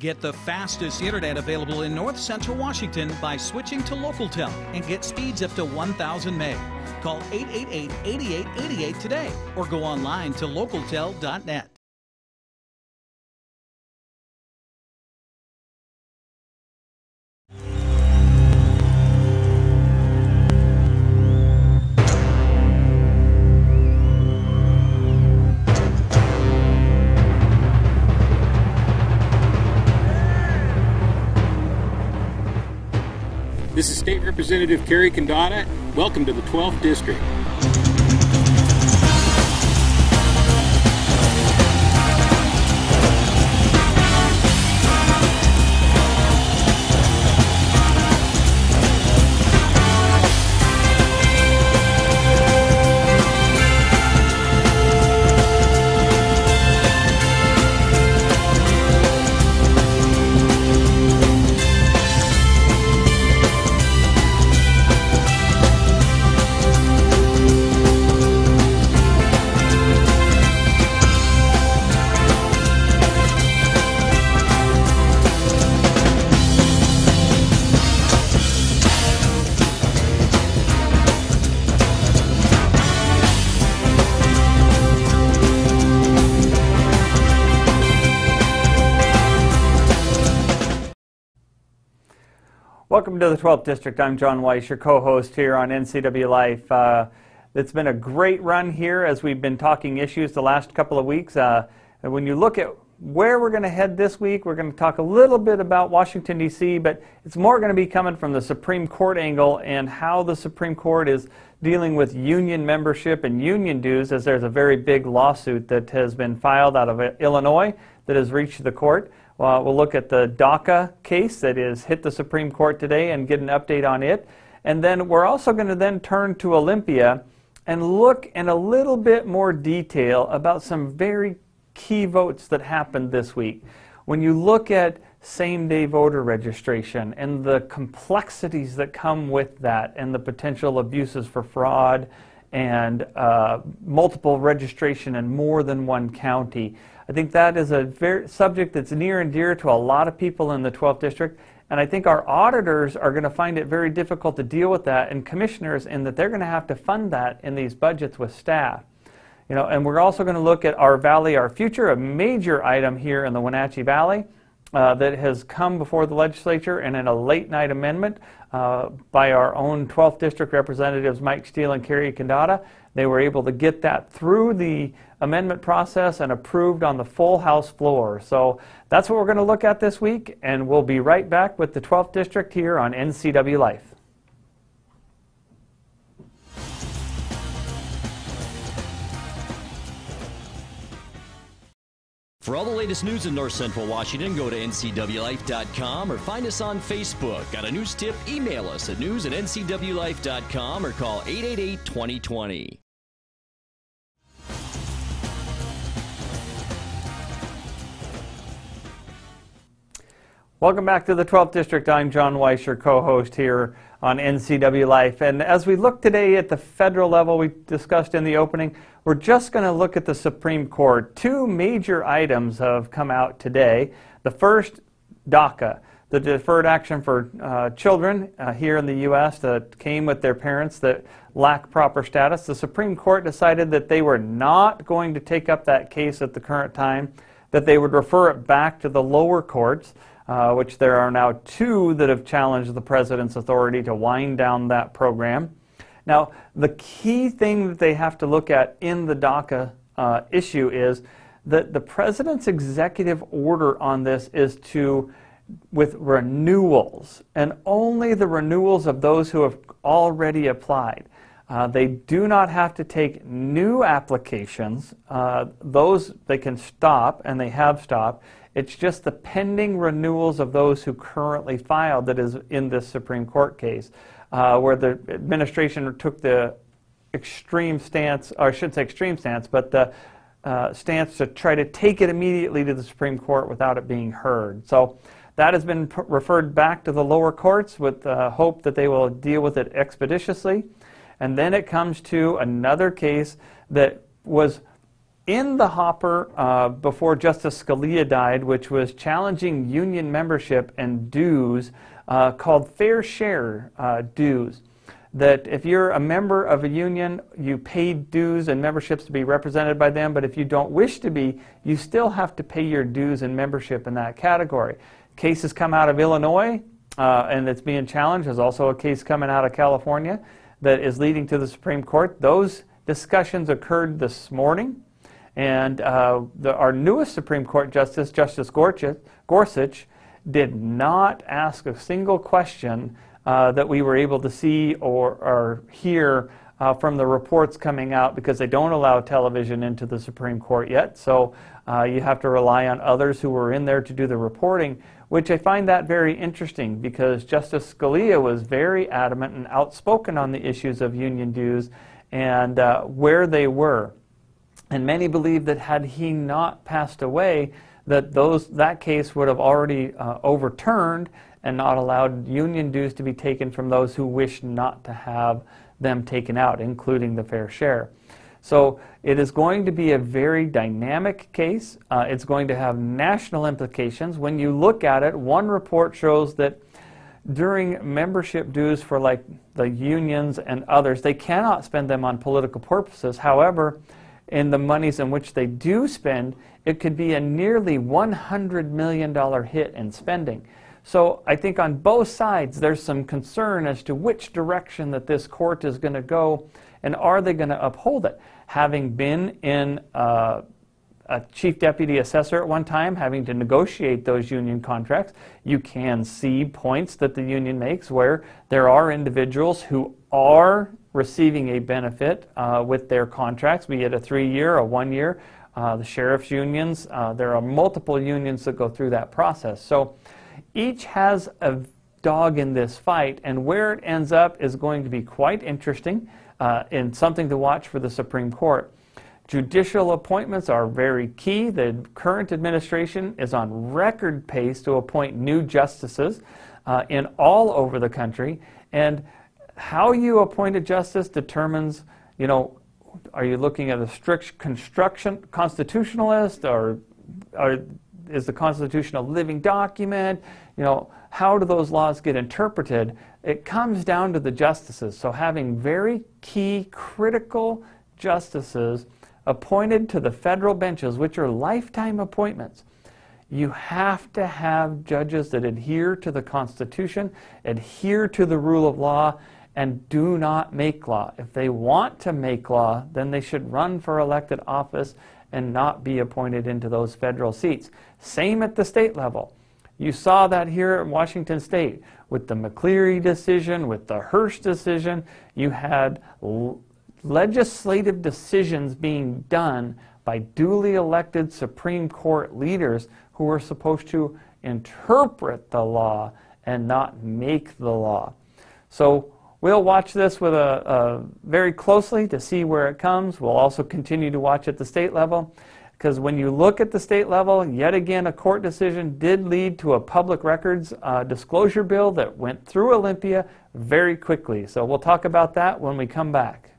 Get the fastest internet available in north central Washington by switching to LocalTel and get speeds up to 1,000 meg. Call 888 8888 today or go online to localtel.net. This is State Representative Cary Condotta. Welcome to the 12th District. Welcome to the 12th District. I'm John Weiss, your co-host here on NCW Life. Uh, it's been a great run here as we've been talking issues the last couple of weeks. Uh, and when you look at where we're going to head this week, we're going to talk a little bit about Washington, D.C., but it's more going to be coming from the Supreme Court angle and how the Supreme Court is dealing with union membership and union dues, as there's a very big lawsuit that has been filed out of Illinois that has reached the court. Uh, we'll look at the DACA case that has hit the Supreme Court today and get an update on it. And then we're also going to then turn to Olympia and look in a little bit more detail about some very key votes that happened this week. When you look at same day voter registration and the complexities that come with that and the potential abuses for fraud and uh, multiple registration in more than one county, I think that is a very, subject that's near and dear to a lot of people in the 12th district. And I think our auditors are going to find it very difficult to deal with that, and commissioners, in that they're going to have to fund that in these budgets with staff. You know, and we're also going to look at our Valley, our future, a major item here in the Wenatchee Valley uh, that has come before the legislature and in a late night amendment uh, by our own 12th district representatives Mike Steele and Cary Condotta. They were able to get that through the amendment process and approved on the full House floor. So that's what we're going to look at this week, and we'll be right back with the 12th District here on NCW Life. For all the latest news in North Central Washington, go to ncwlife.com or find us on Facebook. Got a news tip? Email us at news at ncwlife.com or call 888 2020. Welcome back to the 12th District. I'm John Weiss, your co-host here on NCW Life. And as we look today at the federal level, we discussed in the opening, we're just going to look at the Supreme Court. Two major items have come out today. The first, DACA, the deferred action for uh, children uh, here in the U.S. that came with their parents that lack proper status. The Supreme Court decided that they were not going to take up that case at the current time, that they would refer it back to the lower courts uh, which there are now two that have challenged the president's authority to wind down that program. Now, the key thing that they have to look at in the DACA uh, issue is that the president's executive order on this is to with renewals and only the renewals of those who have already applied. Uh, they do not have to take new applications. Uh, those they can stop, and they have stopped. It's just the pending renewals of those who currently filed that is in this Supreme Court case, uh, where the administration took the extreme stance, or I should say extreme stance, but the uh, stance to try to take it immediately to the Supreme Court without it being heard. So that has been referred back to the lower courts with the hope that they will deal with it expeditiously. And then it comes to another case that was in the hopper uh, before Justice Scalia died, which was challenging union membership and dues uh, called fair share uh, dues. That if you're a member of a union, you pay dues and memberships to be represented by them, but if you don't wish to be, you still have to pay your dues and membership in that category. Cases come out of Illinois, uh, and it's being challenged. There's also a case coming out of California that is leading to the Supreme Court. Those discussions occurred this morning. And uh, the, our newest Supreme Court Justice, Justice Gorsuch, did not ask a single question uh, that we were able to see or, or hear uh, from the reports coming out because they don't allow television into the Supreme Court yet. So uh, you have to rely on others who were in there to do the reporting, which I find that very interesting because Justice Scalia was very adamant and outspoken on the issues of union dues and uh, where they were. And many believe that had he not passed away, that those that case would have already uh, overturned and not allowed union dues to be taken from those who wish not to have them taken out, including the fair share. So it is going to be a very dynamic case. Uh, it's going to have national implications. When you look at it, one report shows that during membership dues for like the unions and others, they cannot spend them on political purposes. However, in the monies in which they do spend, it could be a nearly $100 million hit in spending. So I think on both sides there's some concern as to which direction that this court is going to go and are they going to uphold it. Having been in uh, a chief deputy assessor at one time, having to negotiate those union contracts, you can see points that the union makes where there are individuals who are receiving a benefit uh, with their contracts, be it a three year, a one year. Uh, the sheriff's unions, uh, there are multiple unions that go through that process. So each has a dog in this fight, and where it ends up is going to be quite interesting uh, and something to watch for the Supreme Court. Judicial appointments are very key. The current administration is on record pace to appoint new justices uh, in all over the country. And how you appoint a justice determines, you know, are you looking at a strict construction constitutionalist or, or is the Constitution a living document? You know, how do those laws get interpreted? It comes down to the justices. So having very key, critical justices appointed to the federal benches, which are lifetime appointments, you have to have judges that adhere to the Constitution, adhere to the rule of law, and do not make law. If they want to make law, then they should run for elected office and not be appointed into those federal seats. Same at the state level. You saw that here in Washington State with the McCleary decision, with the Hirst decision. You had legislative decisions being done by duly elected Supreme Court leaders who were supposed to interpret the law and not make the law. So we'll watch this with a, a very closely to see where it comes. We'll also continue to watch at the state level because when you look at the state level, yet again, a court decision did lead to a public records uh, disclosure bill that went through Olympia very quickly. So we'll talk about that when we come back.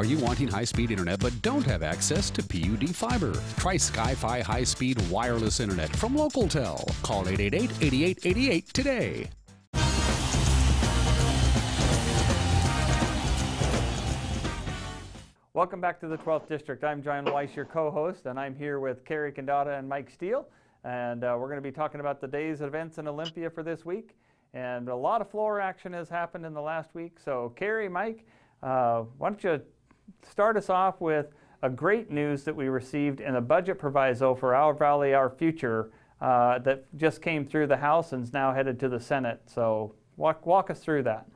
Are you wanting high speed internet but don't have access to PUD fiber? Try SkyFi high speed wireless internet from LocalTel. Call 888 8888 today. Welcome back to the 12th District. I'm John Weiss, your co-host, and I'm here with Cary Condotta and Mike Steele. And uh, we're going to be talking about the day's events in Olympia for this week. And a lot of floor action has happened in the last week. So Cary, Mike, uh, why don't you start us off with a great news that we received in a budget proviso for Our Valley, Our Future uh, that just came through the House and is now headed to the Senate. So walk, walk us through that.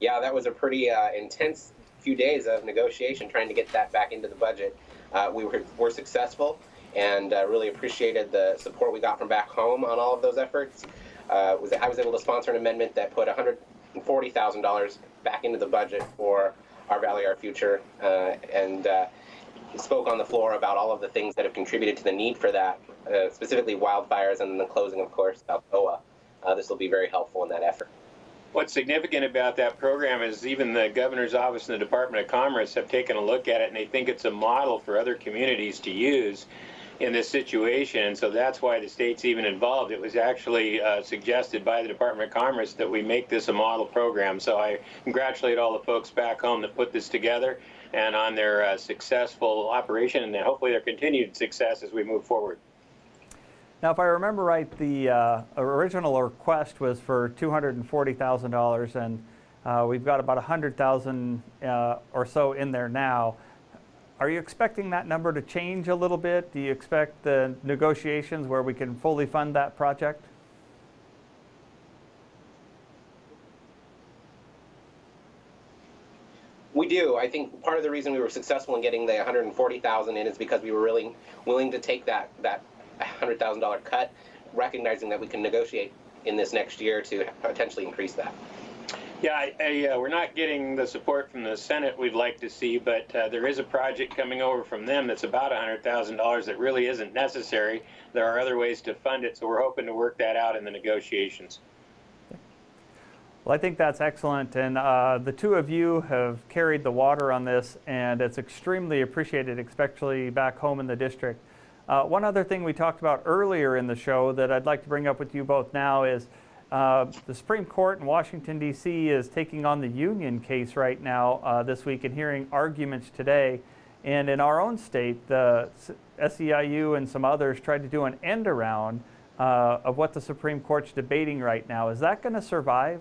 Yeah, that was a pretty uh, intense few days of negotiation trying to get that back into the budget. Uh, we were, were successful and uh, really appreciated the support we got from back home on all of those efforts uh, was I was able to sponsor an amendment that put $140,000 back into the budget for our Valley, Our Future, uh, and uh, spoke on the floor about all of the things that have contributed to the need for that, uh, specifically wildfires and the closing, of course, of Alcoa. Uh, this will be very helpful in that effort. What's significant about that program is even the governor's office and the Department of Commerce have taken a look at it and they think it's a model for other communities to use in this situation. And so that's why the state's even involved. It was actually uh, suggested by the Department of Commerce that we make this a model program. So I congratulate all the folks back home that put this together and on their uh, successful operation and hopefully their continued success as we move forward. Now, if I remember right, the uh, original request was for $240,000, and uh, we've got about 100,000 uh, or so in there now. Are you expecting that number to change a little bit? Do you expect the negotiations where we can fully fund that project? We do. I think part of the reason we were successful in getting the 140,000 in is because we were really willing to take that that $100,000 cut, recognizing that we can negotiate in this next year to potentially increase that. Yeah, I, I, uh, we're not getting the support from the Senate we'd like to see, but uh, there is a project coming over from them that's about $100,000 that really isn't necessary. There are other ways to fund it, so we're hoping to work that out in the negotiations. Well, I think that's excellent, and uh, the two of you have carried the water on this, and it's extremely appreciated, especially back home in the district. Uh, one other thing we talked about earlier in the show that I'd like to bring up with you both now is uh, the Supreme Court in Washington, D.C. is taking on the union case right now uh, this week and hearing arguments today. And in our own state, the SEIU and some others tried to do an end around uh, of what the Supreme Court's debating right now. Is that going to survive?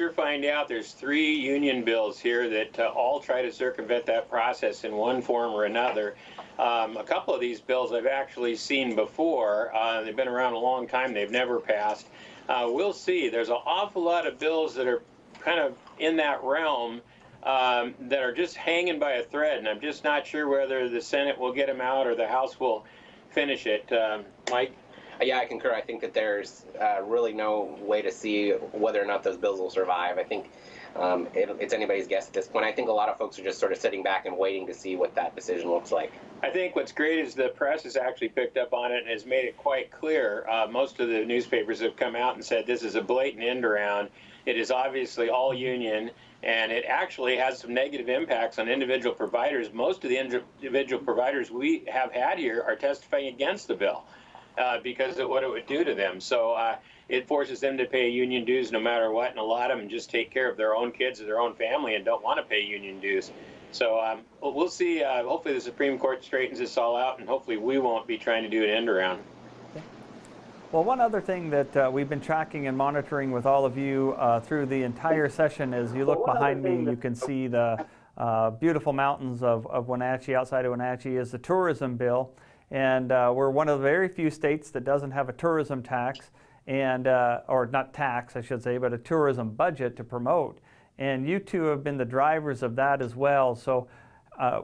Sure find out. There's three union bills here that uh, all try to circumvent that process in one form or another. Um, a couple of these bills I've actually seen before. Uh, they've been around a long time. They've never passed. Uh, we'll see. There's an awful lot of bills that are kind of in that realm um, that are just hanging by a thread, and I'm just not sure whether the Senate will get them out or the House will finish it. Um, Mike? Yeah, I concur. I think that there's uh, really no way to see whether or not those bills will survive. I think um, it, it's anybody's guess at this point. I think a lot of folks are just sort of sitting back and waiting to see what that decision looks like. I think what's great is the press has actually picked up on it and has made it quite clear. Uh, most of the newspapers have come out and said this is a blatant end around. It is obviously all union, and it actually has some negative impacts on individual providers. Most of the individual providers we have had here are testifying against the bill uh, because of what it would do to them. So uh, it forces them to pay union dues no matter what, and a lot of them just take care of their own kids or their own family and don't want to pay union dues. So um, we'll see. Uh, hopefully, the Supreme Court straightens this all out, and hopefully, we won't be trying to do an end around. Well, one other thing that uh, we've been tracking and monitoring with all of you uh, through the entire session is you look behind me, you can see the uh, beautiful mountains of, of Wenatchee, outside of Wenatchee, is the tourism bill. And uh, we're one of the very few states that doesn't have a tourism tax, and uh, or not tax, I should say, but a tourism budget to promote. And you two have been the drivers of that as well. So, uh,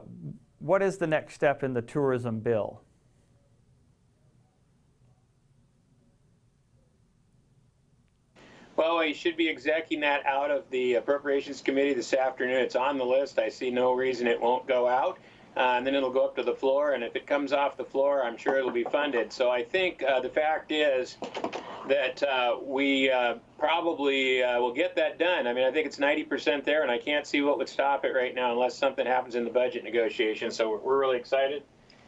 what is the next step in the tourism bill? Well, we should be executing that out of the Appropriations Committee this afternoon. It's on the list. I see no reason it won't go out and then it'll go up to the floor. And if it comes off the floor, I'm sure it'll be funded. So I think uh, the fact is that uh, we uh, probably uh, will get that done. I mean, I think it's 90% there, and I can't see what would stop it right now unless something happens in the budget negotiations. So we're really excited.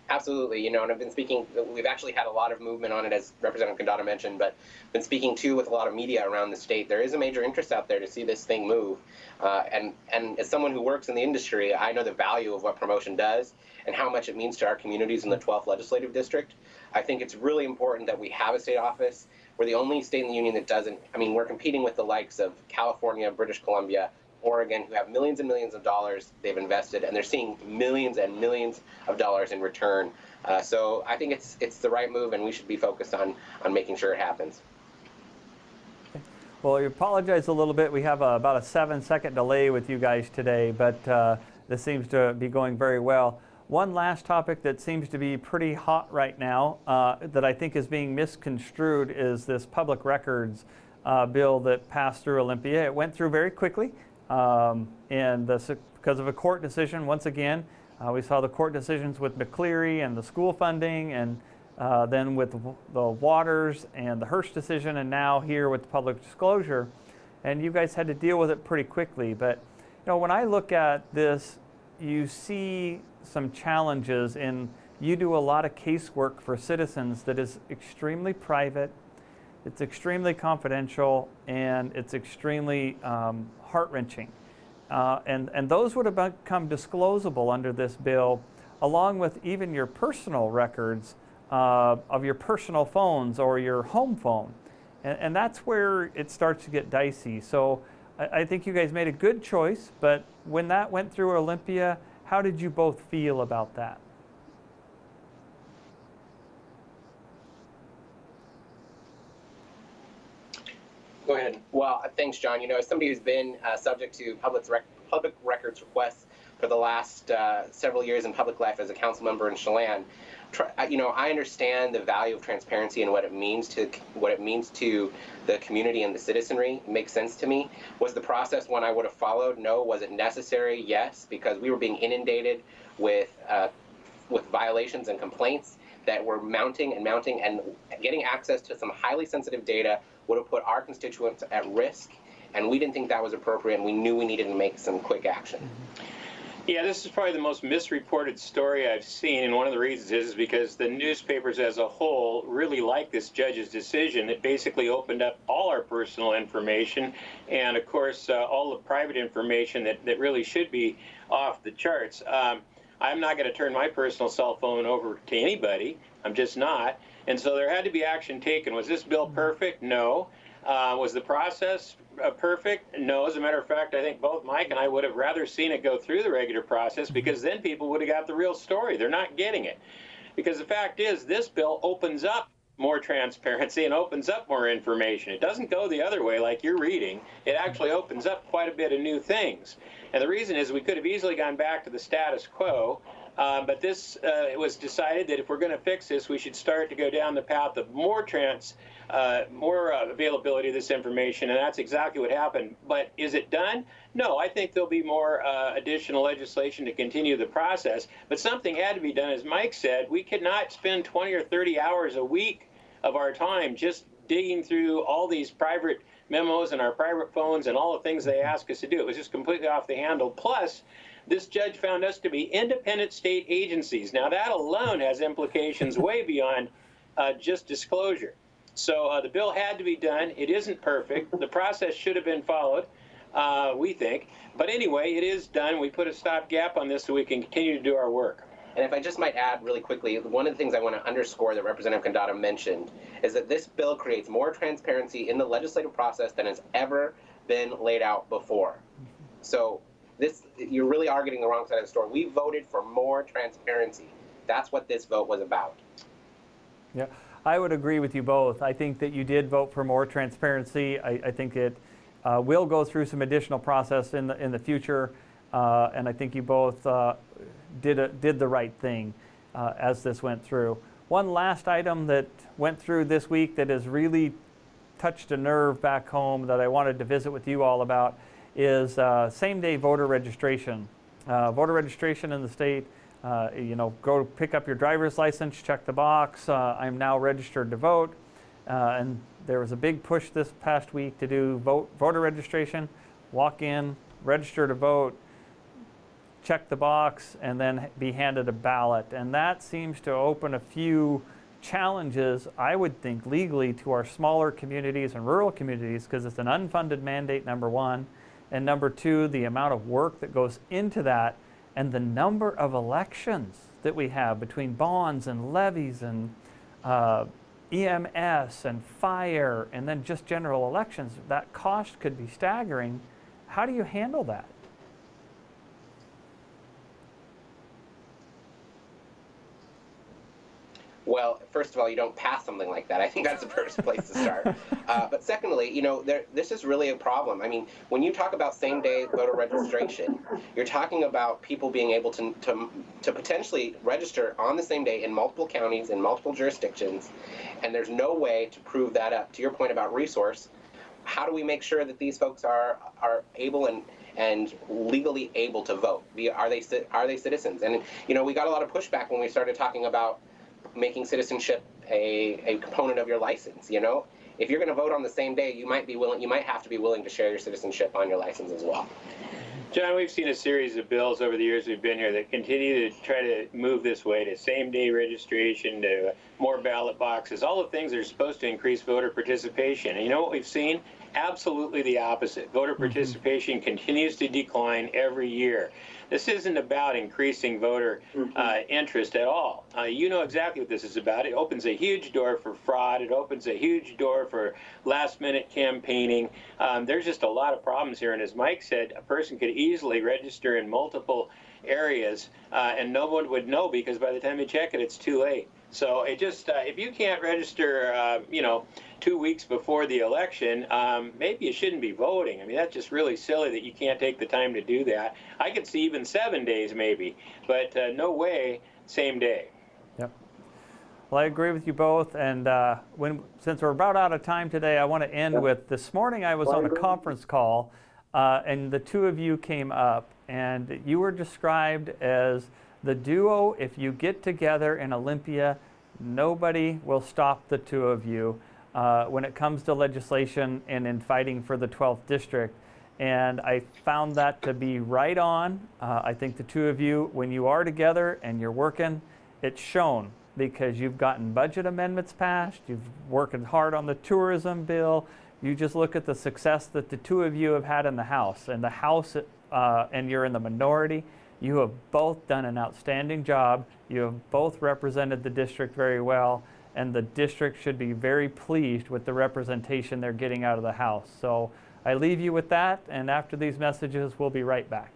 Absolutely, you know, and I've been speaking. We've actually had a lot of movement on it, as Representative Condotta mentioned, but been speaking too with a lot of media around the state. There is a major interest out there to see this thing move, uh, and and as someone who works in the industry, I know the value of what promotion does and how much it means to our communities in the 12th legislative district. I think it's really important that we have a state office. We're the only state in the union that doesn't. I mean, we're competing with the likes of California, British Columbia, Oregon, who have millions and millions of dollars they've invested, and they're seeing millions and millions of dollars in return. Uh, so I think it's it's the right move, and we should be focused on on making sure it happens. Well, I apologize a little bit. We have a, about a seven-second delay with you guys today, but uh, this seems to be going very well. One last topic that seems to be pretty hot right now uh, that I think is being misconstrued is this public records uh, bill that passed through Olympia. It went through very quickly, um, and the, because of a court decision, once again, uh, we saw the court decisions with McCleary and the school funding, and uh, then with the Waters and the Hirst decision, and now here with the public disclosure. And you guys had to deal with it pretty quickly. But you know, when I look at this, you see some challenges in you do a lot of casework for citizens that is extremely private, it's extremely confidential, and it's extremely um, heart wrenching. Uh, and, and those would have become disclosable under this bill, along with even your personal records uh, of your personal phones or your home phone. And, and, that's where it starts to get dicey. So I, I think you guys made a good choice, but when that went through Olympia, how did you both feel about that? Go ahead. Well, thanks, John. You know, as somebody who's been uh, subject to public, rec- public records requests for the last uh, several years in public life as a council member in Chelan, try, you know, I understand the value of transparency and what it means to what it means to the community and the citizenry. It makes sense to me. Was the process one I would have followed? No. Was it necessary? Yes, because we were being inundated with uh, with violations and complaints that were mounting and mounting, and getting access to some highly sensitive data would have put our constituents at risk, and we didn't think that was appropriate, and we knew we needed to make some quick action. Yeah, this is probably the most misreported story I've seen, and one of the reasons is, because the newspapers as a whole really like this judge's decision. It basically opened up all our personal information, and of course, uh, all the private information that, that really should be off the charts. Um, I'm not going to turn my personal cell phone over to anybody. I'm just not. And so there had to be action taken. Was this bill perfect? No. Uh, was the process uh, perfect? No. As a matter of fact, I think both Mike and I would have rather seen it go through the regular process because then people would have got the real story. They're not getting it. Because the fact is, this bill opens up more transparency and opens up more information. It doesn't go the other way like you're reading. It actually opens up quite a bit of new things. And the reason is we could have easily gone back to the status quo uh, but this uh, it was decided that if we're going to fix this, we should start to go down the path of more trans, uh, more uh, availability of this information, and that's exactly what happened. But is it done? No, I think there'll be more uh, additional legislation to continue the process. But something had to be done, as Mike said. We could not spend 20 or 30 hours a week of our time just digging through all these private memos and our private phones and all the things they ask us to do. It was just completely off the handle. Plus, this judge found us to be independent state agencies. Now, that alone has implications way beyond uh, just disclosure. So uh, the bill had to be done. It isn't perfect. The process should have been followed, uh, we think. But anyway, it is done. We put a stopgap on this so we can continue to do our work. And if I just might add really quickly, one of the things I want to underscore that Representative Condotta mentioned is that this bill creates more transparency in the legislative process than has ever been laid out before. So this you really are getting the wrong side of the story. We voted for more transparency. That's what this vote was about. Yeah, I would agree with you both. I think that you did vote for more transparency. I, I think it uh, will go through some additional process in the in the future, uh, and I think you both uh, did a, did the right thing uh, as this went through. One last item that went through this week that has really touched a nerve back home that I wanted to visit with you all about is uh, same-day voter registration. Uh, voter registration in the state, uh, you know, go pick up your driver's license, check the box, uh, I'm now registered to vote. Uh, and there was a big push this past week to do vote, voter registration, walk in, register to vote, check the box, and then be handed a ballot. And that seems to open a few challenges, I would think, legally to our smaller communities and rural communities because it's an unfunded mandate, number one. And number two, the amount of work that goes into that and the number of elections that we have between bonds and levies and uh, EMS and fire and then just general elections, that cost could be staggering. How do you handle that? Well, first of all, you don't pass something like that. I think that's the first place to start. Uh, but secondly, you know, there, this is really a problem. I mean, when you talk about same-day voter registration, you're talking about people being able to, to, to potentially register on the same day in multiple counties, in multiple jurisdictions, and there's no way to prove that up. To your point about resource, how do we make sure that these folks are are able and and legally able to vote? Are they are they citizens? And you know, we got a lot of pushback when we started talking about making citizenship a, a component of your license. You know, if you're going to vote on the same day, you might be willing, you might have to be willing to share your citizenship on your license as well. John, we've seen a series of bills over the years we've been here that continue to try to move this way to same day registration, to more ballot boxes, all the things that are supposed to increase voter participation. And you know what we've seen? Absolutely the opposite. Voter mm-hmm. participation mm-hmm. continues to decline every year. This isn't about increasing voter mm-hmm. uh, interest at all. Uh, you know exactly what this is about. It opens a huge door for fraud. It opens a huge door for last-minute campaigning. Um, there's just a lot of problems here. And as Mike said, a person could easily register in multiple areas, uh, and no one would know because by the time you check it, it's too late. So it just, uh, if you can't register, uh, you know, two weeks before the election, um, maybe you shouldn't be voting. I mean, that's just really silly that you can't take the time to do that. I could see even seven days maybe, but uh, no way same day. Yep. Well, I agree with you both. And uh, when since we're about out of time today, I want to end yep. with this morning I was well, on a conference call, uh, and the two of you came up, and you were described as the duo. If you get together in Olympia, nobody will stop the two of you uh, when it comes to legislation and in fighting for the 12th district. And I found that to be right on. Uh, I think the two of you, when you are together and you're working, it's shown because you've gotten budget amendments passed, you've worked hard on the tourism bill. You just look at the success that the two of you have had in the House. And the House, uh, and you're in the minority, you have both done an outstanding job. You have both represented the district very well and the district should be very pleased with the representation they're getting out of the House. So I leave you with that, and after these messages, we'll be right back.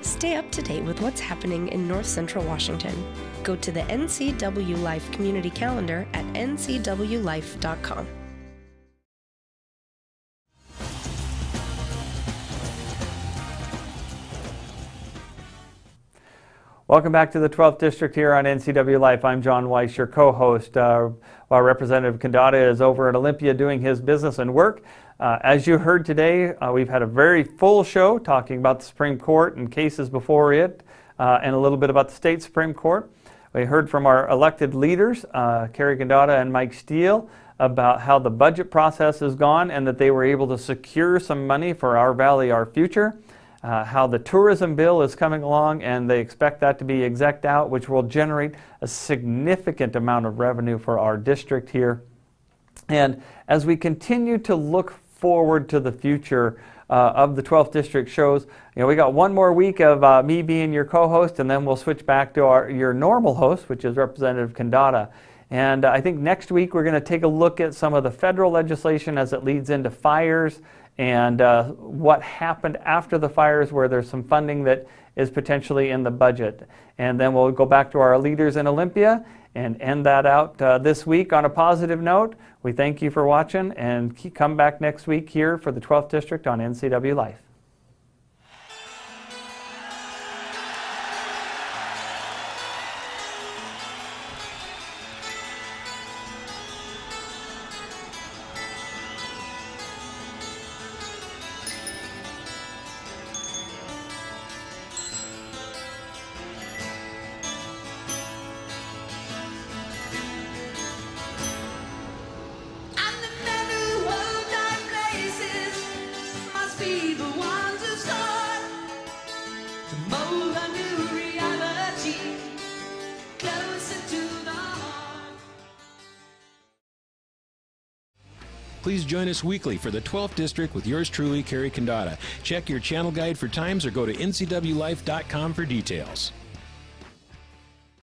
Stay up to date with what's happening in North Central Washington. Go to the NCW Life Community Calendar at ncwlife.com. Welcome back to the 12th District here on NCW Life. I'm John Weiss, your co-host. Uh, our Representative Condotta is over at Olympia doing his business and work. Uh, as you heard today, uh, we've had a very full show talking about the Supreme Court and cases before it, uh, and a little bit about the state Supreme Court. We heard from our elected leaders, uh, Cary Condotta and Mike Steele, about how the budget process has gone and that they were able to secure some money for our valley, our future uh, how the tourism bill is coming along, and they expect that to be exec out, which will generate a significant amount of revenue for our district here. And as we continue to look forward to the future uh, of the 12th district shows, you know, we got one more week of uh, me being your co-host, and then we'll switch back to our your normal host, which is Representative Condotta. And uh, I think next week we're going to take a look at some of the federal legislation as it leads into fires and uh, what happened after the fires where there's some funding that is potentially in the budget. And then we'll go back to our leaders in Olympia and end that out uh, this week on a positive note. We thank you for watching and come back next week here for the 12th District on NCW Life. Please join us weekly for the 12th District with yours truly, Cary Condotta. Check your channel guide for times or go to ncwlife.com for details.